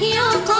आँखियों को